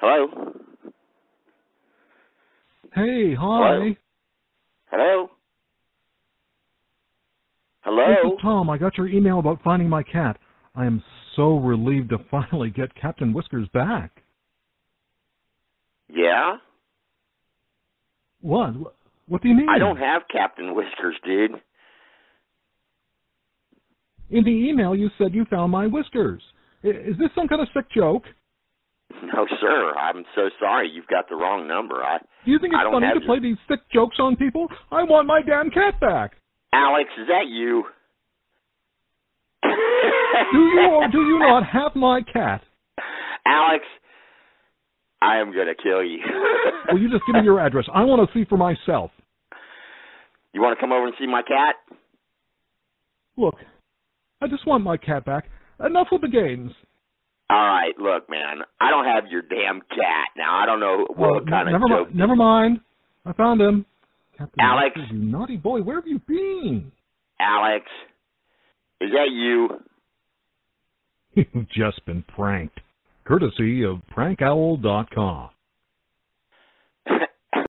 Hello? Hey, hi. Hello? Hello? This is Tom. I got your email about finding my cat. I am so relieved to finally get Captain Whiskers back. Yeah? What? What do you mean? I don't have Captain Whiskers, dude. In the email, you said you found my whiskers. Is this some kind of sick joke? No, sir. I'm so sorry. You've got the wrong number. I Do you think it's funny to play these sick jokes on people? I want my damn cat back. Alex, is that you? Do you or do you not have my cat? Alex, I am gonna kill you. Will you just give me your address? I want to see for myself. You want to come over and see my cat? Look, I just want my cat back. Enough with the games. All right, look, man. I don't have your damn cat. Now I don't know Well, what kind never of joke. mind. Never mind. I found him. Captain Alex. You naughty boy. Where have you been? Alex, is that you? You've just been pranked. Courtesy of prankowl.com.